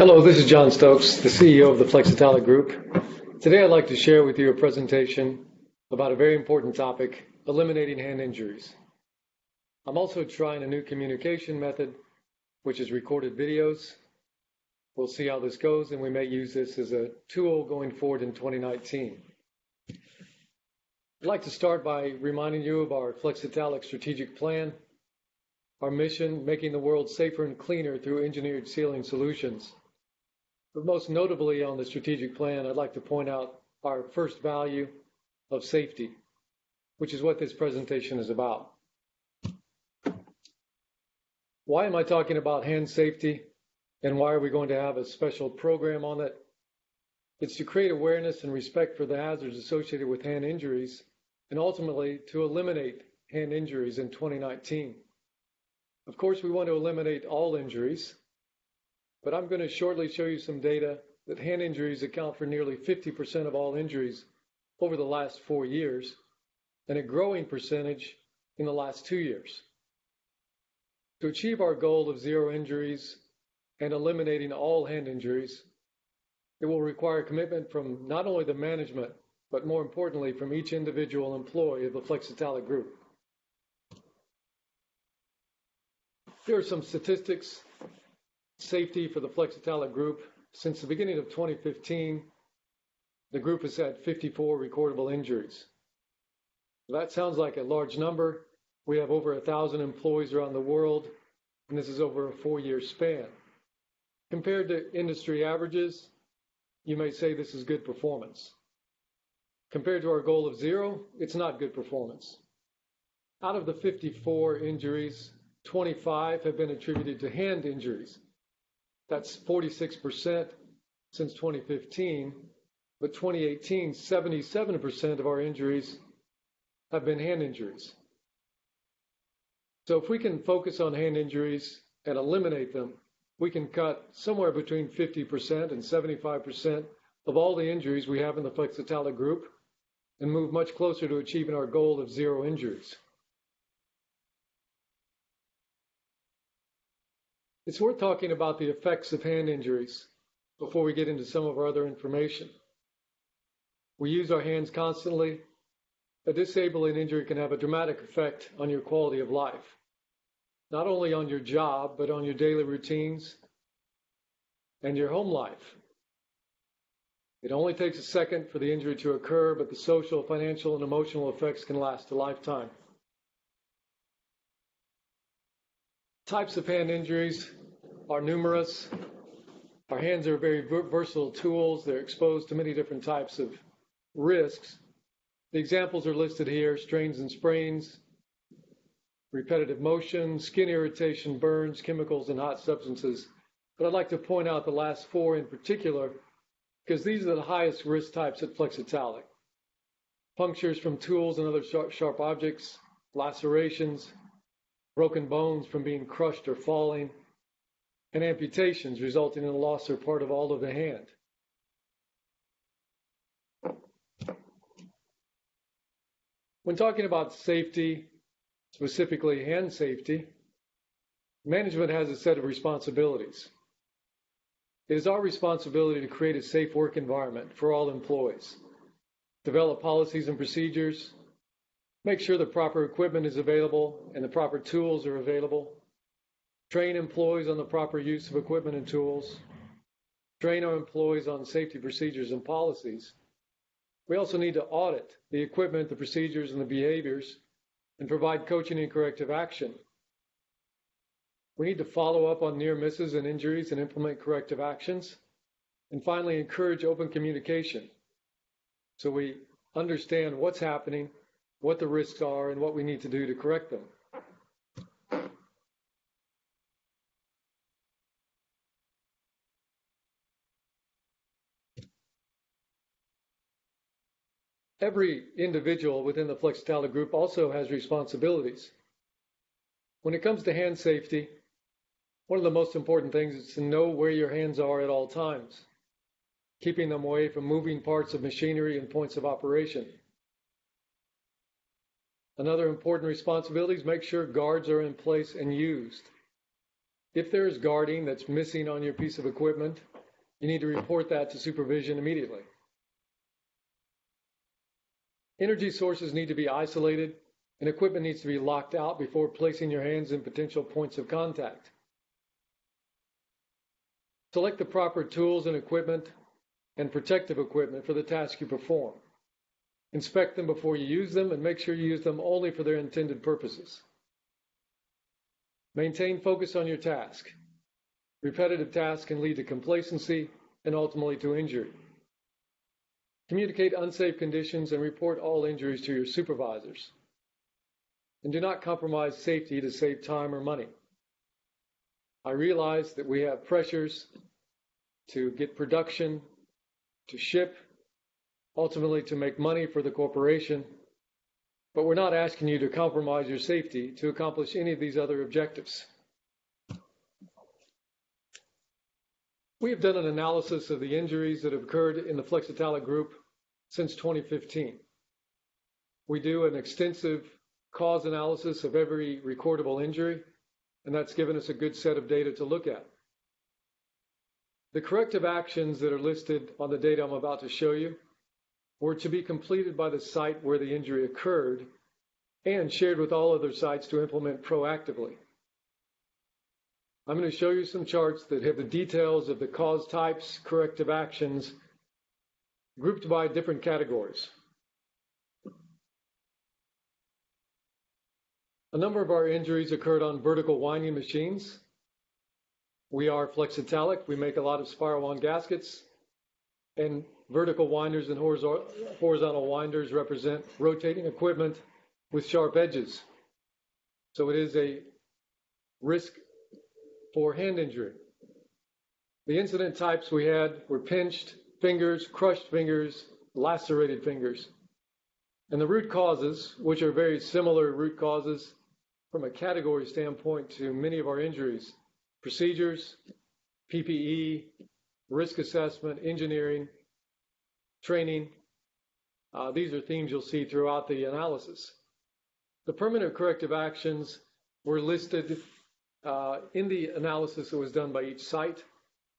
Hello, this is John Stokes, the CEO of the Flexitallic Group. Today I'd like to share with you a presentation about a very important topic, eliminating hand injuries. I'm also trying a new communication method, which is recorded videos. We'll see how this goes, and we may use this as a tool going forward in 2019. I'd like to start by reminding you of our Flexitallic strategic plan, our mission, making the world safer and cleaner through engineered sealing solutions. But most notably on the strategic plan, I'd like to point out our first value of safety, which is what this presentation is about. Why am I talking about hand safety and why are we going to have a special program on it? It's to create awareness and respect for the hazards associated with hand injuries and ultimately to eliminate hand injuries in 2019. Of course, we want to eliminate all injuries, but I'm going to shortly show you some data that hand injuries account for nearly 50% of all injuries over the last four years and a growing percentage in the last two years. To achieve our goal of zero injuries and eliminating all hand injuries, it will require commitment from not only the management, but more importantly, from each individual employee of the Flexitallic Group. Here are some statistics safety for the Flexitallic Group. Since the beginning of 2015, the group has had 54 recordable injuries. That sounds like a large number. We have over 1,000 employees around the world, and this is over a four-year span. Compared to industry averages, you may say this is good performance. Compared to our goal of zero, it's not good performance. Out of the 54 injuries, 25 have been attributed to hand injuries. That's 46% since 2015. But 2018, 77% of our injuries have been hand injuries. So if we can focus on hand injuries and eliminate them, we can cut somewhere between 50% and 75% of all the injuries we have in the Flexitallic group and move much closer to achieving our goal of zero injuries. It's worth talking about the effects of hand injuries before we get into some of our other information. We use our hands constantly. A disabling injury can have a dramatic effect on your quality of life, not only on your job, but on your daily routines and your home life. It only takes a second for the injury to occur, but the social, financial, and emotional effects can last a lifetime. Types of hand injuries are numerous. Our hands are very versatile tools. They're exposed to many different types of risks. The examples are listed here, strains and sprains, repetitive motion, skin irritation, burns, chemicals, and hot substances. But I'd like to point out the last four in particular, because these are the highest risk types at Flexitallic. Punctures from tools and other sharp, sharp objects, lacerations, broken bones from being crushed or falling, and amputations resulting in loss or part of all of the hand. When talking about safety, specifically hand safety, management has a set of responsibilities. It is our responsibility to create a safe work environment for all employees, develop policies and procedures, make sure the proper equipment is available and the proper tools are available, train employees on the proper use of equipment and tools, train our employees on safety procedures and policies. We also need to audit the equipment, the procedures, and the behaviors and provide coaching and corrective action. We need to follow up on near misses and injuries and implement corrective actions. And finally, encourage open communication so we understand what's happening, what the risks are, and what we need to do to correct them. Every individual within the Flexitallic group also has responsibilities. When it comes to hand safety, one of the most important things is to know where your hands are at all times, keeping them away from moving parts of machinery and points of operation. Another important responsibility is make sure guards are in place and used. If there is guarding that's missing on your piece of equipment you need to report that to supervision immediately. Energy sources need to be isolated and equipment needs to be locked out before placing your hands in potential points of contact. Select the proper tools and equipment and protective equipment for the task you perform. Inspect them before you use them and make sure you use them only for their intended purposes. Maintain focus on your task. Repetitive tasks can lead to complacency and ultimately to injury. Communicate unsafe conditions and report all injuries to your supervisors. And do not compromise safety to save time or money. I realize that we have pressures to get production, to ship, ultimately to make money for the corporation, but we're not asking you to compromise your safety to accomplish any of these other objectives. We have done an analysis of the injuries that have occurred in the Flexitallic group since 2015. We do an extensive cause analysis of every recordable injury, and that's given us a good set of data to look at. The corrective actions that are listed on the data I'm about to show you were to be completed by the site where the injury occurred and shared with all other sites to implement proactively. I'm going to show you some charts that have the details of the cause types, corrective actions, grouped by different categories. A number of our injuries occurred on vertical winding machines. We are Flexitallic. We make a lot of spiral wound gaskets, and vertical winders and horizontal winders represent rotating equipment with sharp edges. So it is a risk for hand injury. The incident types we had were pinched fingers, crushed fingers, lacerated fingers. And the root causes, which are very similar root causes from a category standpoint to many of our injuries, procedures, PPE, risk assessment, engineering, training. Uh, these are themes you'll see throughout the analysis. The permanent corrective actions were listed uh, in the analysis that was done by each site.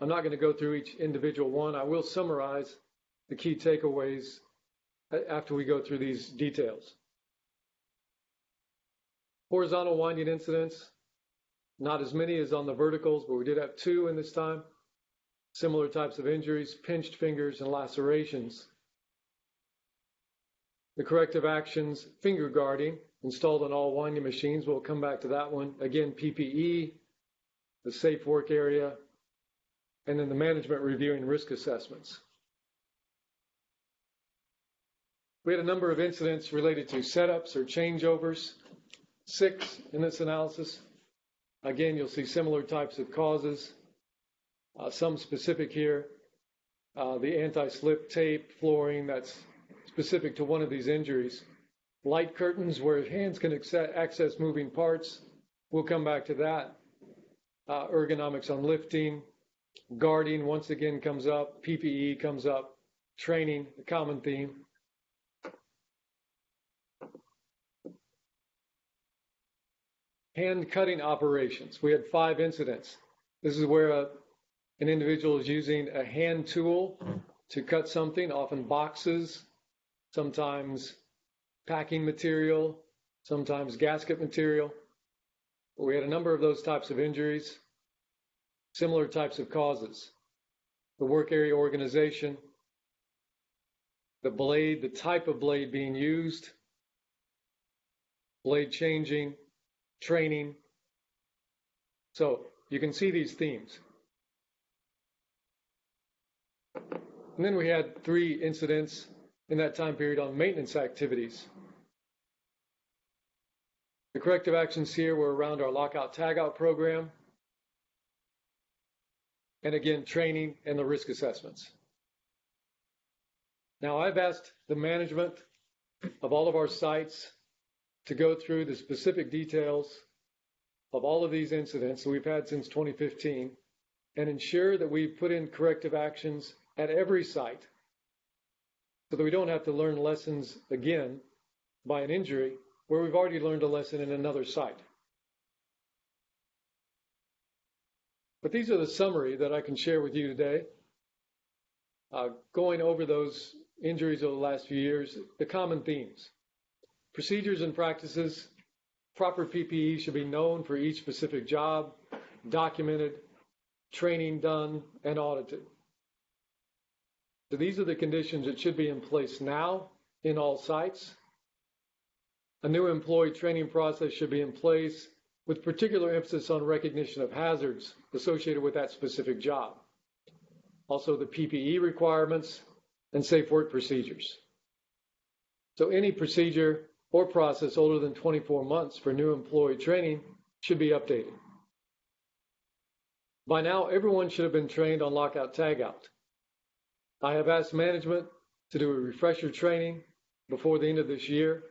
I'm not going to go through each individual one. I will summarize the key takeaways after we go through these details. Horizontal winding incidents, not as many as on the verticals, but we did have two in this time. Similar types of injuries, pinched fingers and lacerations. The corrective actions, finger guarding, installed on all winding machines. We'll come back to that one. Again, PPE, the safe work area, and then the management reviewing risk assessments. We had a number of incidents related to setups or changeovers, six in this analysis. Again, you'll see similar types of causes, some specific here. Uh, the anti-slip tape, flooring, that's specific to one of these injuries light curtains where hands can access moving parts. We'll come back to that. Uh, ergonomics on lifting, guarding once again comes up, PPE comes up, training, a common theme. Hand cutting operations. We had five incidents. This is where a, an individual is using a hand tool to cut something, often boxes, sometimes packing material, sometimes gasket material. We had a number of those types of injuries, similar types of causes. The work area organization, the blade, the type of blade being used, blade changing, training. So you can see these themes. And then we had three incidents in that time period on maintenance activities. The corrective actions here were around our lockout tagout program, and again, training and the risk assessments. Now, I've asked the management of all of our sites to go through the specific details of all of these incidents that we've had since 2015 and ensure that we've put in corrective actions at every site so that we don't have to learn lessons again by an injury where we've already learned a lesson in another site. But these are the summary that I can share with you today. uh, going over those injuries over the last few years, the common themes. Procedures and practices, proper PPE should be known for each specific job, documented, training done, and audited. So these are the conditions that should be in place now in all sites. A new employee training process should be in place with particular emphasis on recognition of hazards associated with that specific job. Also the PPE requirements and safe work procedures. So any procedure or process older than 24 months for new employee training should be updated. By now, everyone should have been trained on lockout tagout. I have asked management to do a refresher training before the end of this year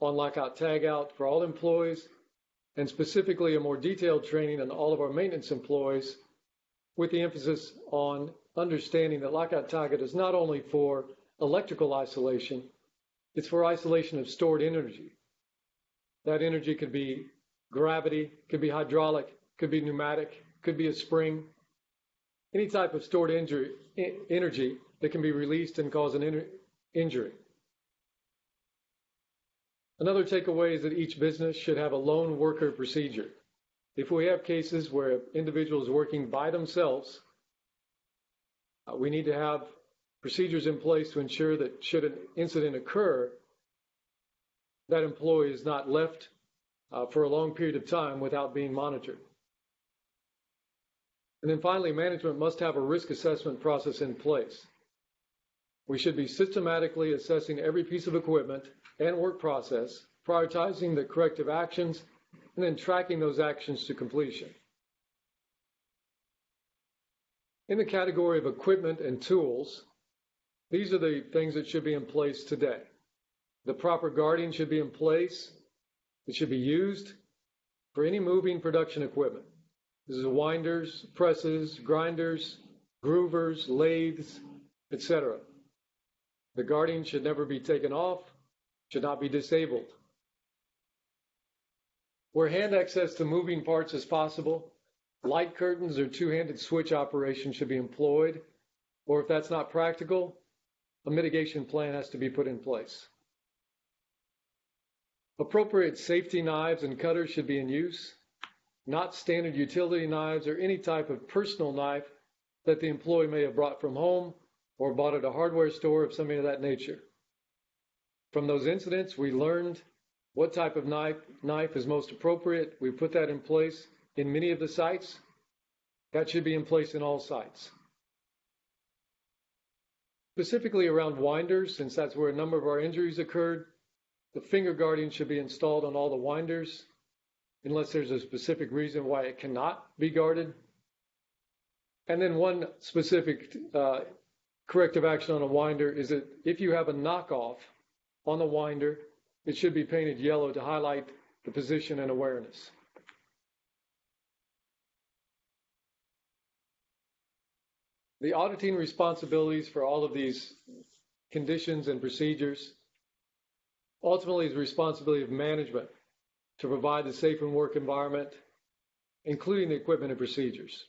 on lockout tagout for all employees and specifically a more detailed training on all of our maintenance employees with the emphasis on understanding that lockout tagout is not only for electrical isolation, it's for isolation of stored energy. That energy could be gravity, could be hydraulic, could be pneumatic, could be a spring, any type of stored injury, energy that can be released and cause an injury. Another takeaway is that each business should have a lone worker procedure. If we have cases where individuals working by themselves, uh, we need to have procedures in place to ensure that should an incident occur, that employee is not left uh, for a long period of time without being monitored. And then finally, management must have a risk assessment process in place. We should be systematically assessing every piece of equipment and work process, prioritizing the corrective actions, and then tracking those actions to completion. In the category of equipment and tools, these are the things that should be in place today. The proper guarding should be in place. It should be used for any moving production equipment. This is winders, presses, grinders, groovers, lathes, etc. The guarding should never be taken off should not be disabled. Where hand access to moving parts is possible, light curtains or two-handed switch operation should be employed, or if that's not practical, a mitigation plan has to be put in place. Appropriate safety knives and cutters should be in use, not standard utility knives or any type of personal knife that the employee may have brought from home or bought at a hardware store of something of that nature. From those incidents, we learned what type of knife, knife is most appropriate. We put that in place in many of the sites. That should be in place in all sites. Specifically around winders, since that's where a number of our injuries occurred, the finger guarding should be installed on all the winders unless there's a specific reason why it cannot be guarded. And then one specific uh, corrective action on a winder is that if you have a knockoff on the winder. It should be painted yellow to highlight the position and awareness. The auditing responsibilities for all of these conditions and procedures ultimately is the responsibility of management to provide the safe and work environment, including the equipment and procedures.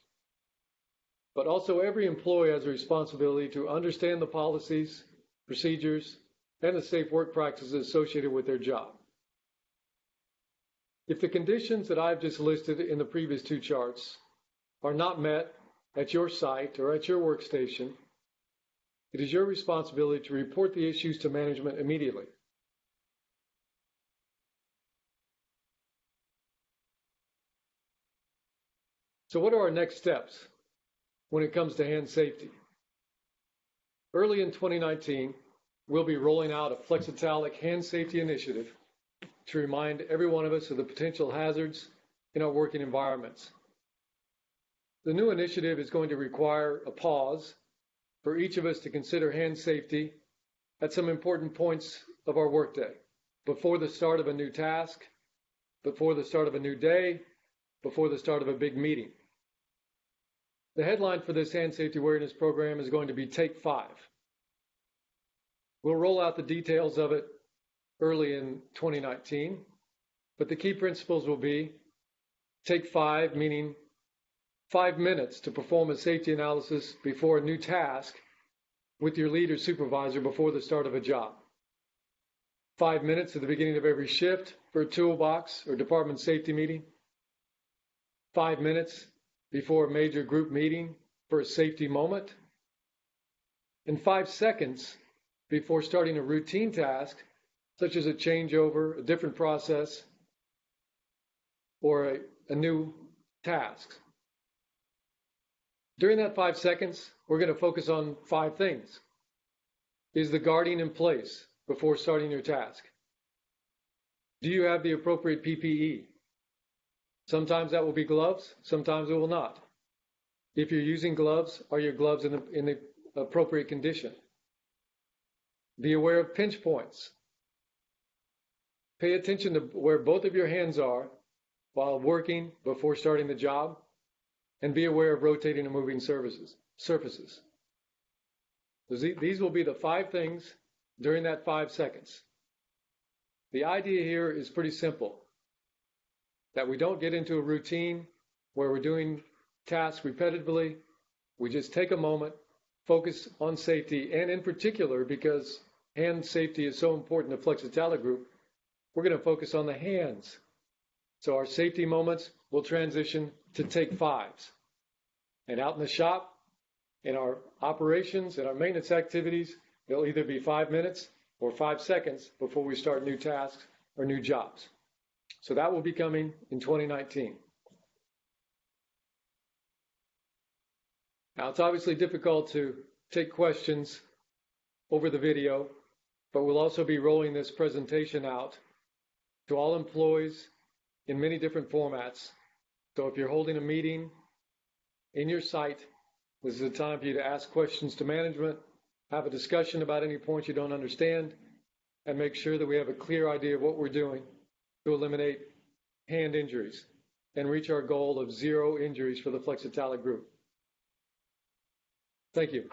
But also every employee has a responsibility to understand the policies, procedures, and the safe work practices associated with their job. If the conditions that I've just listed in the previous two charts are not met at your site or at your workstation, it is your responsibility to report the issues to management immediately. So what are our next steps when it comes to hand safety? Early in 2019, we'll be rolling out a Flexitallic hand safety initiative to remind every one of us of the potential hazards in our working environments. The new initiative is going to require a pause for each of us to consider hand safety at some important points of our workday, before the start of a new task, before the start of a new day, before the start of a big meeting. The headline for this hand safety awareness program is going to be Take Five. We'll roll out the details of it early in 2019, but the key principles will be take five, meaning five minutes to perform a safety analysis before a new task with your lead or supervisor before the start of a job. Five minutes at the beginning of every shift for a toolbox or department safety meeting. Five minutes before a major group meeting for a safety moment. And five seconds before starting a routine task, such as a changeover, a different process, or a, a new task. During that five seconds, we're going to focus on five things. Is the guarding in place before starting your task? Do you have the appropriate PPE? Sometimes that will be gloves, sometimes it will not. If you're using gloves, are your gloves in the, in the appropriate condition? Be aware of pinch points. Pay attention to where both of your hands are while working before starting the job, and be aware of rotating and moving surfaces. surfaces. These will be the five things during that five seconds. The idea here is pretty simple that we don't get into a routine where we're doing tasks repetitively. We just take a moment, focus on safety, and in particular, because hand safety is so important to Flexitallic Group, we're going to focus on the hands. So our safety moments will transition to take fives. And out in the shop, in our operations, in our maintenance activities, it'll either be five minutes or five seconds before we start new tasks or new jobs. So that will be coming in 2019. Now, it's obviously difficult to take questions over the video, but we'll also be rolling this presentation out to all employees in many different formats. So if you're holding a meeting in your site, this is a time for you to ask questions to management, have a discussion about any points you don't understand, and make sure that we have a clear idea of what we're doing to eliminate hand injuries and reach our goal of zero injuries for the Flexitallic group. Thank you.